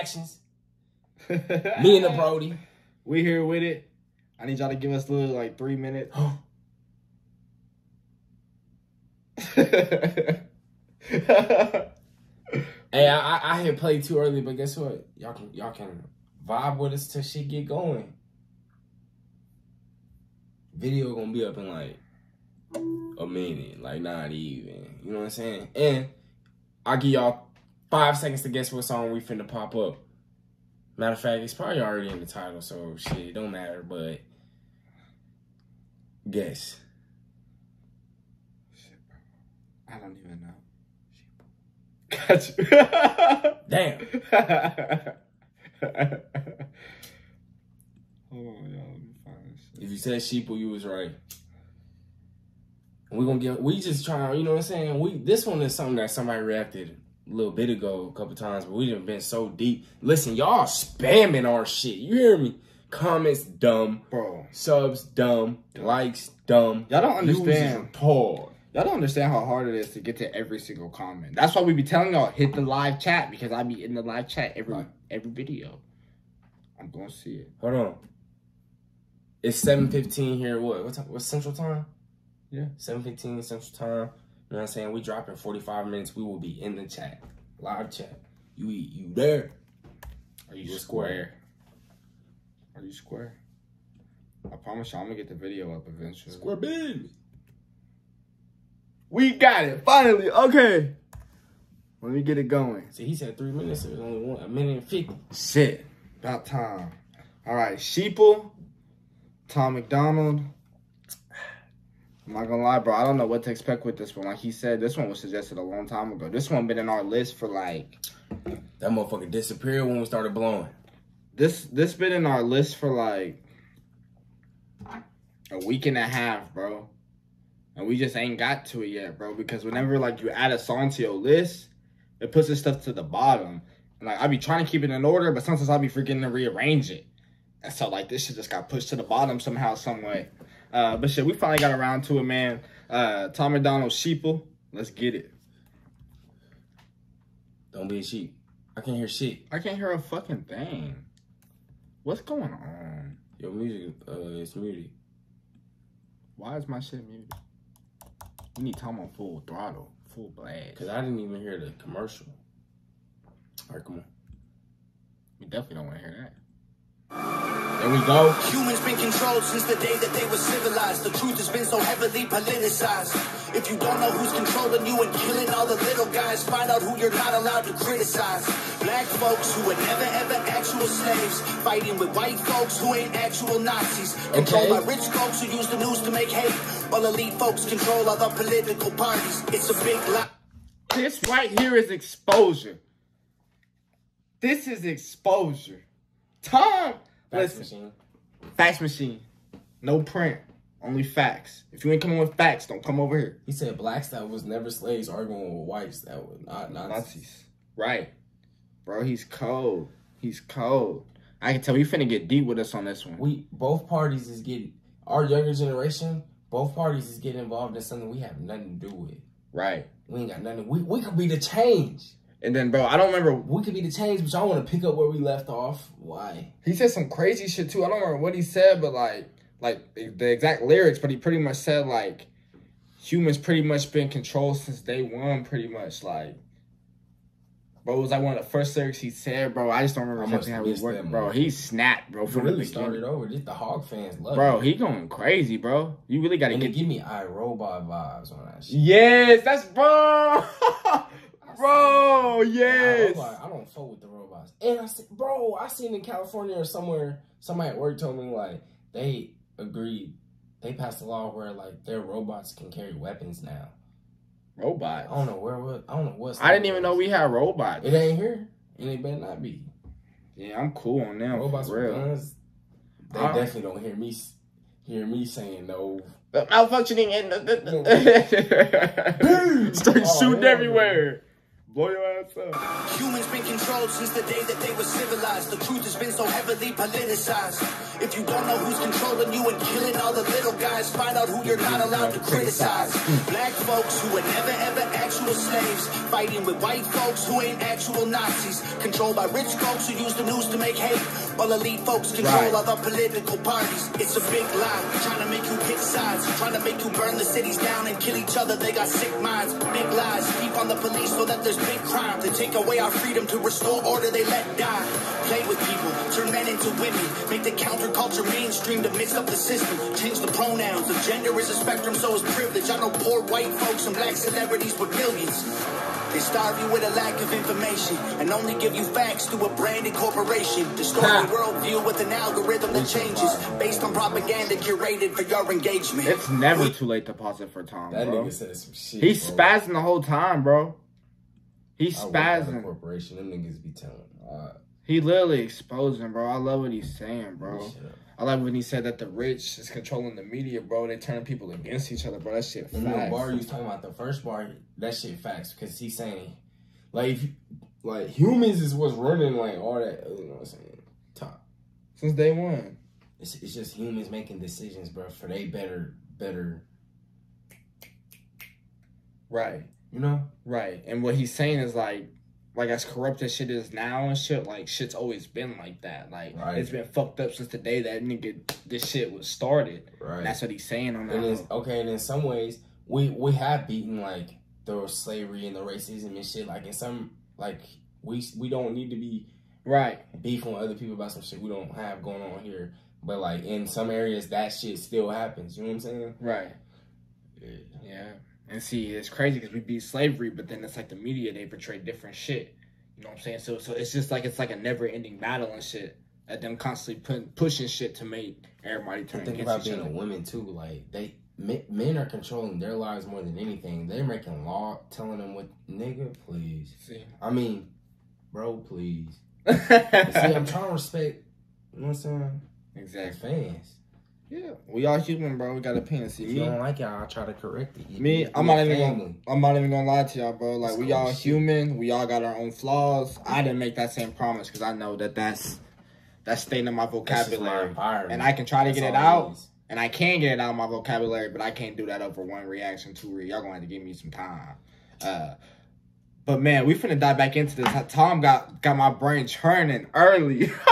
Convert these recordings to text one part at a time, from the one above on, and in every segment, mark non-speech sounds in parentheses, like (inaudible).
Reactions. (laughs) Me and the Brody. We here with it. I need y'all to give us a little like three minutes. (gasps) Hey, I, I I hit play too early, but guess what? Y'all can y'all can vibe with us till shit get going. Video gonna be up in like a minute, like not even. You know what I'm saying? And I'll give y'all five seconds to guess what song we finna pop up. Matter of fact, it's probably already in the title, so shit, it don't matter, but guess. I don't even know. Got you. (laughs) Damn. Hold on, y'all. Let me find this shit. If you said sheeple, you was right. We gonna get. We just trying. You know what I'm saying? We this one is something that somebody reacted a little bit ago, a couple times, but we've been so deep. Listen, y'all spamming our shit. You hear me? Comments dumb, Bro, subs dumb, likes dumb. Y'all don't understand. retard. y'all don't understand how hard it is to get to every single comment. That's why we be telling y'all hit the live chat because I be in the live chat every Right. every video. I'm gonna see it. Hold on. It's 7.15 here. What? What time? What's Central Time? Yeah. 7.15 Central Time. You know what I'm saying? We drop in 45 minutes. We will be in the chat. Live chat. You you there. Are you square? square. Are you square? I promise you, I'm gonna get the video up eventually. Square big. We got it finally. Okay. Let me get it going. See, he said three minutes. It was only one, a minute and 50. Shit. About time. All right, Sheeple, Tom MacDonald. I'm not gonna lie, bro. I don't know what to expect with this one. Like he said, this one was suggested a long time ago. This one been in our list for like That motherfucker disappeared when we started blowing. this. This been in our list for like a week and a half, bro. And we just ain't got to it yet, bro. Because whenever like you add a song to your list, it puts this stuff to the bottom. And like I be trying to keep it in order, but sometimes I'll be forgetting to rearrange it. And so like this shit just got pushed to the bottom somehow, some way. Uh, but shit, we finally got around to it, man. Uh, Tom MacDonald, Sheeple, let's get it. Don't be a sheep. I can't hear shit. I can't hear a fucking thing. What's going on? Your music uh, is muted. Why is my shit muted? We need Tom on full throttle, full blast. Because I didn't even hear the commercial. All right, come on. We definitely don't want to hear that. There we go. Humans been controlled since the day that they were civilized. The truth has been so heavily politicized. If you don't know who's controlling you and killing all the little guys, find out who you're not allowed to criticize. Black folks who were never ever actual slaves, fighting with white folks who ain't actual Nazis. Controlled Okay. by rich folks who use the news to make hate, while elite folks control other political parties. It's a big lie. This right here is exposure. This is exposure. Tom, Fax machine. fax machine, no print, only facts. If you ain't coming with facts, don't come over here. He said blacks that was never slaves arguing with whites that were not Nazis. Nazis, right? Bro, he's cold. He's cold. I can tell he finna get deep with us on this one. We both parties is getting our younger generation. Both parties is getting involved in something we have nothing to do with. Right. We ain't got nothing. We we could be the change. And then, bro, I don't remember. We could be the change, but y'all want to pick up where we left off. Why? He said some crazy shit too. I don't remember what he said, but like, like the exact lyrics. But he pretty much said like, humans pretty much been controlled since day one. Pretty much like, bro, it was like one of the first lyrics he said, bro. I just don't remember I must exactly how have he missed worked, that bro. He snapped, bro, We from really started over. Just the Hog fans love Bro, it. he going crazy, bro. You really got to and get. give me iRobot vibes on that shit. Yes, that's bro, (laughs) bro. Yes. iRobot, I don't fuck with the robots. And I said, bro, I seen in California or somewhere, somebody at work told me like they agreed, they passed a law where like their robots can carry weapons now. Robot? I don't know where what I don't know what. I didn't even know we had robots. It ain't here, and it better not be. Yeah, I'm cool on them. Robots for with real. guns. They Uh, definitely don't hear me hear me saying no. Malfunctioning and the, Boom. (laughs) start Oh, shooting everywhere. Blow your ass up. Humans been controlled since the day that they were civilized. The truth has been so heavily politicized. If you don't know who's controlling you and killing all the little guys, find out who you're not allowed to criticize. Black folks who were never ever actual slaves, fighting with white folks who ain't actual Nazis, controlled by rich folks who use the news to make hate, while elite folks control Right. other political parties. It's a big lie, trying to make you pick sides, trying to make you burn the cities down and kill each other. They got sick minds, big lies, keep on the police so that there's big crime. They take away our freedom to restore order they let die. Play with people, turn men into women, make the counterculture mainstream to mix up the system. Change the pronouns, the gender is a spectrum, so is privilege. I know poor white folks and black celebrities with millions. They starve you with a lack of information and only give you facts through a branded corporation. Distort your worldview with an algorithm that changes based on propaganda curated for your engagement. It's never too late to pause it for Tom, That bro. nigga said some shit. He's bro. spazzing the whole time, bro. He's I work spazzing. corporation. Them niggas be telling. Uh, He literally exposing, bro. I love what he's saying, bro. I like when he said that the rich is controlling the media, bro. They turning people against each other, bro. That shit And the bar you was talking about, the first bar, that shit facts because he's saying, like, like humans is what's running like all that. You know what I'm saying? Top. Since day one. It's, it's just humans making decisions, bro, for they better, better. Right. You know? Right. And what he's saying is like like as corrupt as shit is now and shit, like shit's always been like that. Like Right. it's been fucked up since the day that nigga this shit was started. Right. That's what he's saying on that. okay, and in some ways, we we have beaten like the slavery and the racism and shit. Like in some, like we we don't need to be Right. beefing with other people about some shit we don't have going on here. But like in some areas, that shit still happens. You know what I'm saying? Right. Yeah. And see, it's crazy because we beat slavery, but then it's like the media they portray different shit. You know what I'm saying? So so it's just like it's like a never ending battle and shit. At them constantly putting pushing shit to make everybody turn I think about being a woman too. Like they men, are controlling their lives more than anything. They're making law telling them what nigga, please. See. I mean, bro, please. (laughs) See, I'm trying to respect. You know what I'm saying? Exactly. fans. Yeah, we all human, bro. We got opinions. See, If me, you don't like it, I'll try to correct it. You- me, I'm not even family. gonna, I'm not even gonna lie to y'all, bro. Like It's we all shit. human. We all got our own flaws. I didn't make that same promise because I know that that's that's staying in my my vocabulary, environment. and I can try to That's get it out. And I can get it out of my vocabulary, but I can't do that over one reaction, two re. Y'all gonna have to give me some time. Uh, but man, we finna dive back into this. Tom got got my brain churning early. (laughs)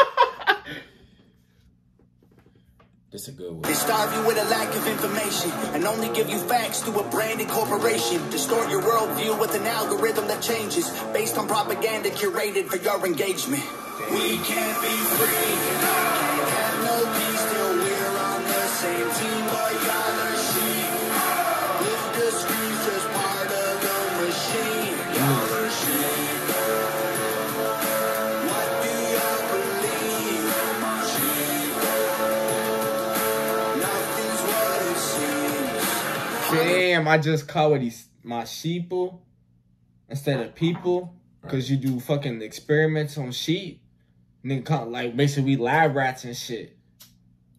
This a good one. They starve you with a lack of information and only give you facts through a branded corporation. Distort your worldview with an algorithm that changes based on propaganda curated for your engagement. We can't be free, I just call it my sheeple instead of people. Cause you do fucking experiments on sheep. Nigga call like basically we lab rats and shit.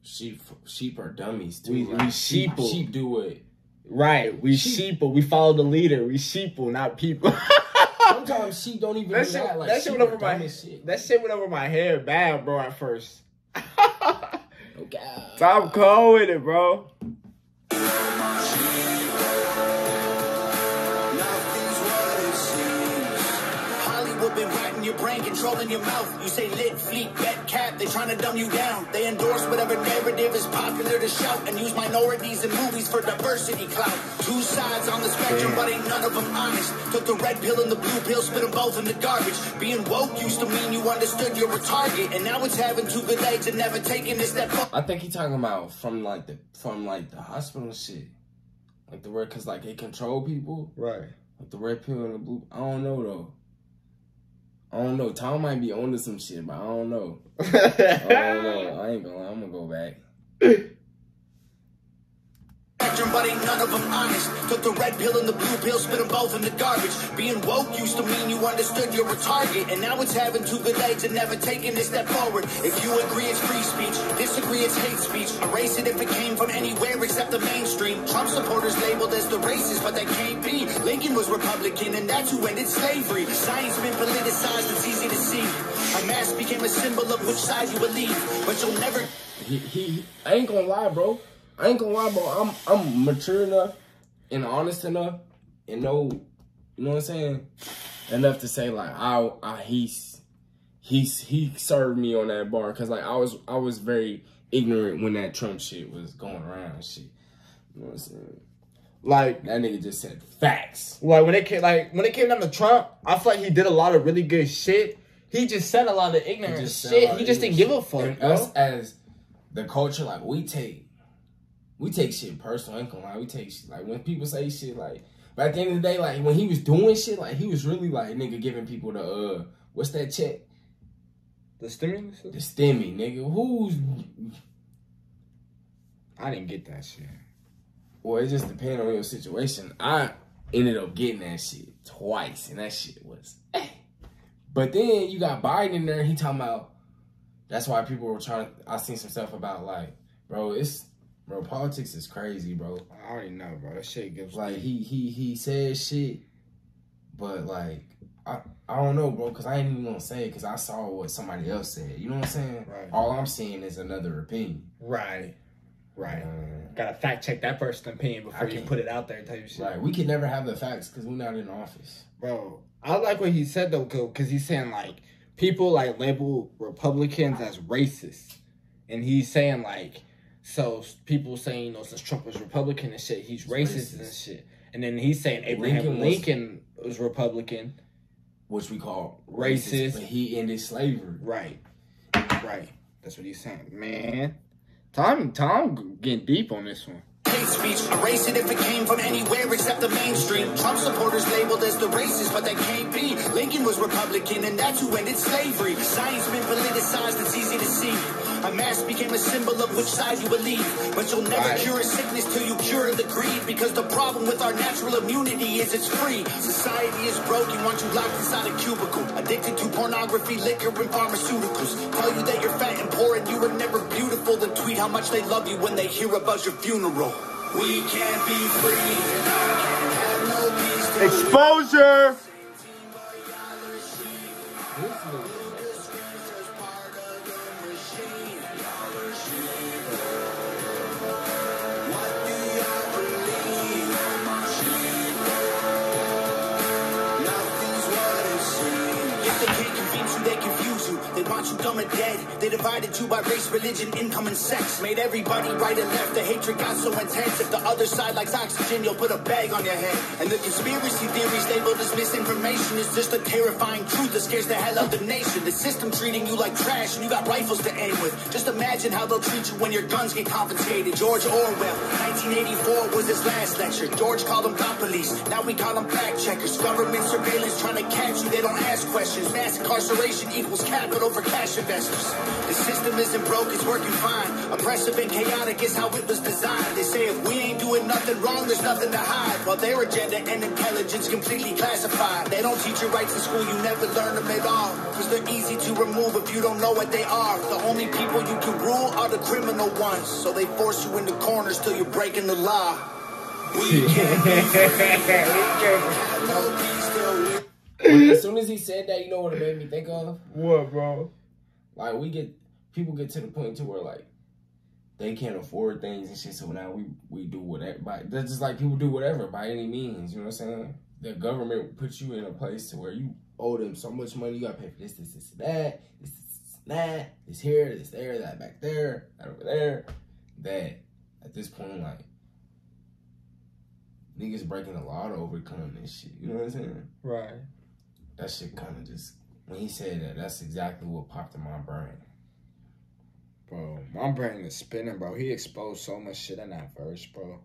Sheep, sheep are dummies too. We- like, we sheep, sheeple. sheep do it. Right. We Sheep. sheeple. We follow the leader. We sheeple, not people. (laughs) Sometimes (laughs) sheep don't even that shit, that. Like, that shit went over my shit. that shit went over my head bad, bro, at first. (laughs) God. Stop with it, bro. Your brain, controlling your mouth. You say lit, fleet, bet, cap, they trying to dumb you down. They endorse whatever narrative is popular to shout and use minorities in movies for diversity clout. Two sides on the spectrum, but ain't none of them honest. Took the red pill and the blue pill, spit them both in the garbage. Being woke used to mean you understood you're a target, and now it's having two good legs and never taking a step forward. I think he talking about from like the from like the hospital shit, like the red, cause like they control people, Right. like the red pill and the blue. I don't know though. I don't know. Tom might be onto some shit, but I don't know. (laughs) I don't know. I ain't gonna. lie. I'm gonna go back. (laughs) spectrum, but ain't none of them honest. Took the red pill and the blue pill, spit them both in the garbage. Being woke used to mean you understood you're a target, and now it's having two good legs and never taking a step forward. If you agree, it's free speech. Disagree, it's hate speech. Erase it if it came from anywhere except the mainstream. Trump supporters labeled as the racist, but that can't be. Lincoln was Republican, and that's who ended slavery. Science been politicized, it's easy to see. A mask became a symbol of which side you believe, but you'll never he, he I ain't gonna lie, bro. I ain't gonna lie, bro. I'm I'm mature enough and honest enough and know, you know what I'm saying, enough to say like I, I he's he's he served me on that bar because like I was I was very ignorant when that Trump shit was going around shit. You know what I'm saying? Like That nigga just said facts. like when it came like when it came down to Trump, I feel like he did a lot of really good shit. He just said a lot of ignorant shit. He just didn't ignorant give a fuck, And us bro. as the culture, like we take, we take shit personal. I ain't gonna lie, we take shit like when people say shit like. But at the end of the day, like when he was doing shit, like he was really like nigga giving people the uh, what's that check? The stimulus? The stimmy, nigga. Who's I didn't get that shit. well, it just depends on your situation. I ended up getting that shit twice, and that shit was. eh. But then you got Biden in there. He talking about. That's why people were trying. I seen some stuff about like, bro, it's bro, politics is crazy, bro. I already know, bro. That shit gives Like he he he said shit, but like I I don't know, bro, because I ain't even gonna say it because I saw what somebody else said. You know what I'm saying? Right. All I'm seeing is another opinion. right, right. Uh, Gotta fact check that person's opinion before you put it out there. Type shit, Like we can never have the facts because we're not in office. bro. I like what he said though, because he's saying like people like label Republicans as racist, and he's saying like so people saying you know since Trump was Republican and shit, he's racist, and shit. And then he's saying Abraham Lincoln Lincoln was- was, Republican, Which we call Racist. but he ended slavery. right? Right. That's what he's saying, man. Tom, Tom, getting deep on this one. hate speech. Erase it if it came from anywhere except the mainstream. Trump supporters labeled as the racist, but that can't be. Lincoln was Republican, and that's who ended slavery. Science been politicized, it's easy to see. A mask became a symbol of which side you believe. But you'll never Right. cure a sickness till you cure the greed. Because the problem with our natural immunity is it's free. Society is broken, want you locked inside a cubicle. Addicted to pornography, liquor, and pharmaceuticals. Tell you that you're fat and poor and you were never beautiful. Then tweet how much they love you when they hear about your funeral. We can't be free, and I can't have no peace till we Exposure. They and dead. They divided you by race, religion, income, and sex. Made everybody right and left. The hatred got so intense. If the other side likes oxygen, you'll put a bag on your head. And the conspiracy theories labeled as misinformation is just a terrifying truth that scares the hell out of the nation. The system treating you like trash, and you got rifles to aim with. Just imagine how they'll treat you when your guns get confiscated. George Orwell, 1984 was his last lecture. George called them cop police. Now we call them fact checkers. Government surveillance trying to catch you. They don't ask questions. Mass incarceration equals capital for cash investors. The system isn't broke, it's working fine. Oppressive and chaotic is how it was designed. They say if we ain't doing nothing wrong, there's nothing to hide. While their agenda and intelligence completely classified. They don't teach you rights in school, you never learn them at all. Cause they're easy to remove if you don't know what they are. The only people you can rule are the criminal ones. So they force you into corners till you're breaking the law. We (laughs) can't be have no peace till we When- (laughs) as soon as he said that, you know what it made me think of? What, bro? Like we get people get to the point to where like they can't afford things and shit. So now we we do whatever. By, that's just like people do whatever by any means. You know what I'm saying? The government puts you in a place to where you owe them so much money. You gotta pay for this, this, this, that, this, this, this, that, this here, this there, that back there, that over there. That at this point, like niggas breaking the law to overcome this shit. You know what I'm saying? Right. That shit kind of just when he said that, that's exactly what popped in my brain. Bro, my brain is spinning, bro. He exposed so much shit in that verse, bro.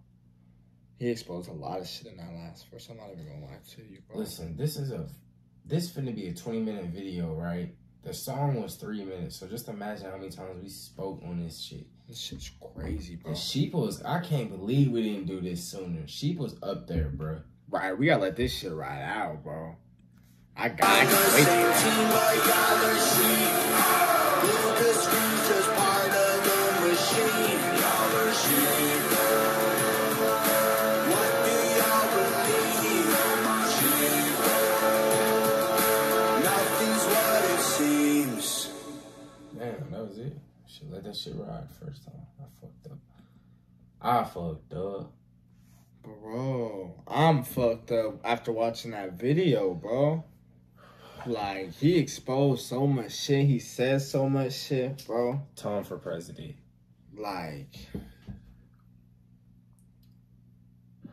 He exposed a lot of shit in that last verse. I'm not even gonna lie to you, bro. Listen, this is a this finna be a 20 minute video, right? The song was three minutes, so just imagine how many times we spoke on this shit. This shit's crazy, bro. And Sheep was, I can't believe we didn't do this sooner. Sheep was up there, bro. Right, we gotta let this shit ride out, bro. I got. I can't wait to hear that. Damn, that was it. Should let that shit ride first time. I fucked up. I fucked up. Bro, I'm fucked up after watching that video, bro. Like, he exposed so much shit. He said so much shit, bro. Tom for president. Like,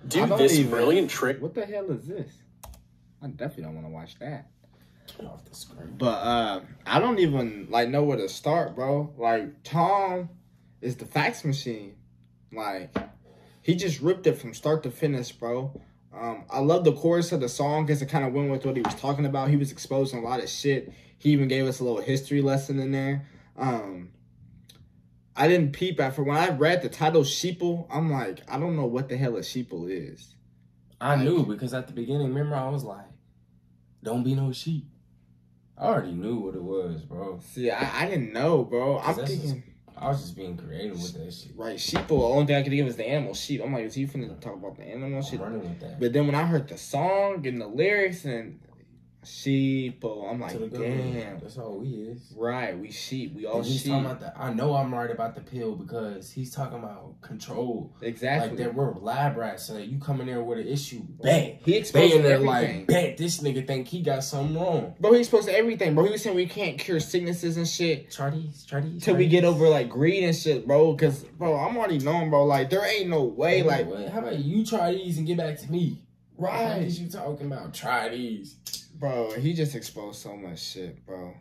Dude, this even- brilliant trick. what the hell is this? I definitely don't want to watch that. Off the screen. But uh, I don't even like know where to start, bro. Like Tom is the fax machine. Like he just ripped it from start to finish, bro. Um, I love the chorus of the song because it kind of went with what he was talking about. He was exposing a lot of shit. He even gave us a little history lesson in there. Um, I didn't peep after when I read the title Sheeple. I'm like, I don't know what the hell a sheeple is. I knew because at the beginning, remember, I was like, don't be no sheep. I already knew what it was, bro. See, I, I didn't know, bro. I'm thinking. I was just being creative with that shit. Right, sheeple. The only thing I could think of is the animal sheep. I'm like, is he finna talk about the animal I'm shit? running with that. But then when I heard the song and the lyrics and sheeple, I'm like, damn. That's all we is. Right, we sheep. We all And he's sheep. talking about the. I know I'm right about the pill because he's talking about control. exactly. Like that we're lab rats, so that you come in there with an issue, bang. He They exposed in everything. like, bang. this nigga think he got something wrong. Bro, he exposed everything, bro. He was saying we can't cure sicknesses and shit Try these, try these. till we get over like greed and shit, bro. Cause, bro, I'm already knowing, bro. Like, there ain't no way, like, Wait, how about you try these and get back to me? Right. is you talking about? Try these. Bro, he just exposed so much shit, bro.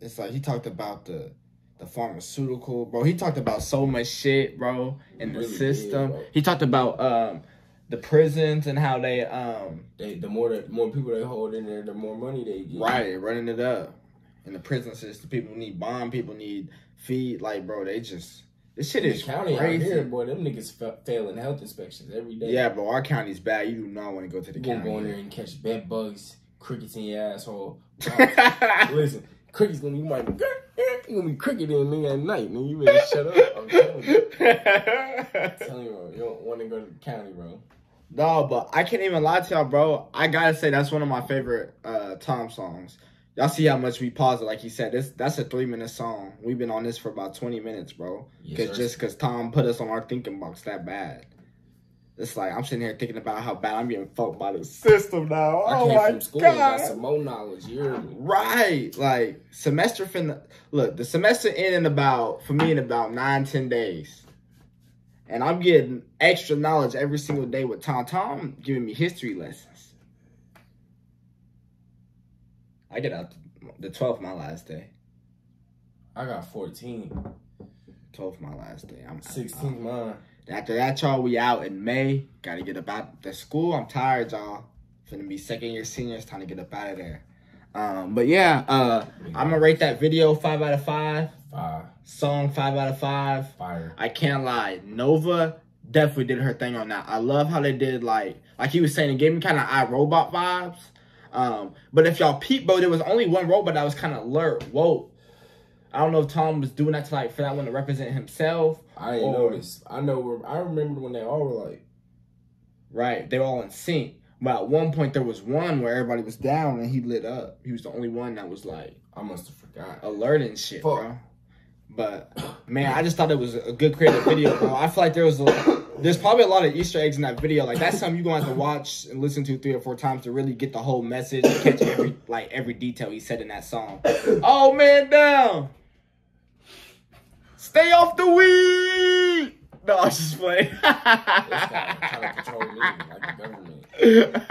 It's like he talked about the the pharmaceutical, bro. He talked about so much shit, bro, in the Really system. did, he talked about um the prisons and how they um They, the more the more people they hold in there, the more money they get. right running it up in the prison system. People need bond, people need feed. Like, bro, they just this shit is county crazy. out here, boy, them niggas fa- failing health inspections every day. Yeah, bro, our county's bad. You do not want to go to the you county. go in there and catch bed bugs, crickets in your asshole. (laughs) Listen, crickets gonna you might be you gonna be cricketing nigga at night, man. You better shut up. I'm telling you. (laughs) I'm telling you, bro. You don't want to go to the county, bro. No, but I can't even lie to y'all, bro. I gotta say that's one of my favorite uh Tom songs. Y'all see how much we pause it, like he said. This that's a three minute song. We've been on this for about twenty minutes, bro. Yes, Cause sir. just cause Tom put us on our thinking box that bad. It's like I'm sitting here thinking about how bad I'm getting fucked by the system now. I oh came my from school god! got some more knowledge. You hear me? Right, like semester finna look. The semester in in about for me in about nine ten days, and I'm getting extra knowledge every single day with Tom. Tom giving me history lessons. I get out the twelfth my last day. I got 14. Twelfth my last day. I'm 16 mine. After that, y'all, we out in May. Gotta get up out the school. I'm tired, y'all. Finna be second year seniors. Time to get up out of there. Um, but yeah, uh, I'm gonna rate that video five out of five. Five. Song five out of five. Fire. I can't lie. Nova definitely did her thing on that. I love how they did like like he was saying, it gave me kind of iRobot vibes. Um, but if y'all peep, bro, there was only one robot that was kind of alert. Whoa. I don't know if Tom was doing that to like for that one to represent himself. I ain't Or- noticed. I know I remember when they all were like, Right. They were all in sync. But at one point there was one where everybody was down and he lit up. He was the only one that was like I must have forgot. alert and shit, Fuck. bro. But man, I just thought it was a good creative video, bro. I feel like there was a there's probably a lot of Easter eggs in that video. Like that's something you're gonna have to watch and listen to three or four times to really get the whole message and catch every like every detail he said in that song. Oh man down. Stay off the weed. No, I was just playing. This guy trying to control me like the government.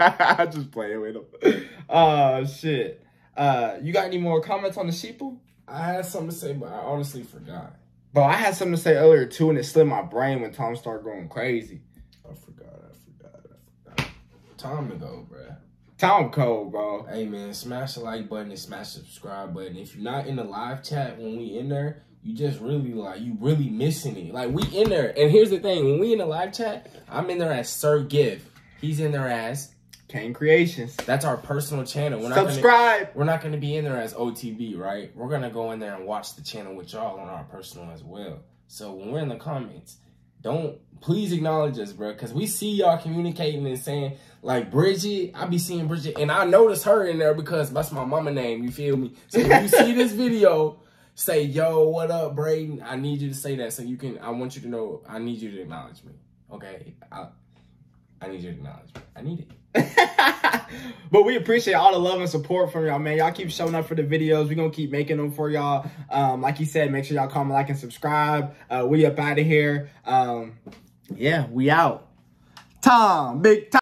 (laughs) I just playing with him. Oh shit. Uh, you got any more comments on the sheeple? I had something to say, but I honestly forgot. Bro, I had something to say earlier too, and it slid my brain when Tom started going crazy. I forgot. I forgot. I forgot. Time to go, bruh. Tom cold, bro. Hey man, smash the like button and smash the subscribe button. If you're not in the live chat when we in there, you just really like you really missing it. Like we in there, and here's the thing: when we in the live chat, I'm in there as Sir Give. He's in there as Caine Creations. that's our personal channel. We're not Gonna, Subscribe. we're not gonna be in there as OTB, right? We're gonna go in there and watch the channel with y'all on our personal as well. So when we're in the comments, don't please acknowledge us, bro, because we see y'all communicating and saying like Bridget. I be seeing Bridget, and I notice her in there because that's my mama name. You feel me? So if you see this (laughs) video, say yo, what up, Braden? I need you to say that so you can. I want you to know. I need you to acknowledge me. Okay, I, I need your to acknowledge me. I need it. (laughs) but we appreciate all the love and support from y'all, man. Y'all keep showing up for the videos. We're gonna keep making them for y'all. Um, like he said, make sure y'all comment, like, and subscribe. Uh, we up out of here. Um, yeah, we out. Tom, big Tom.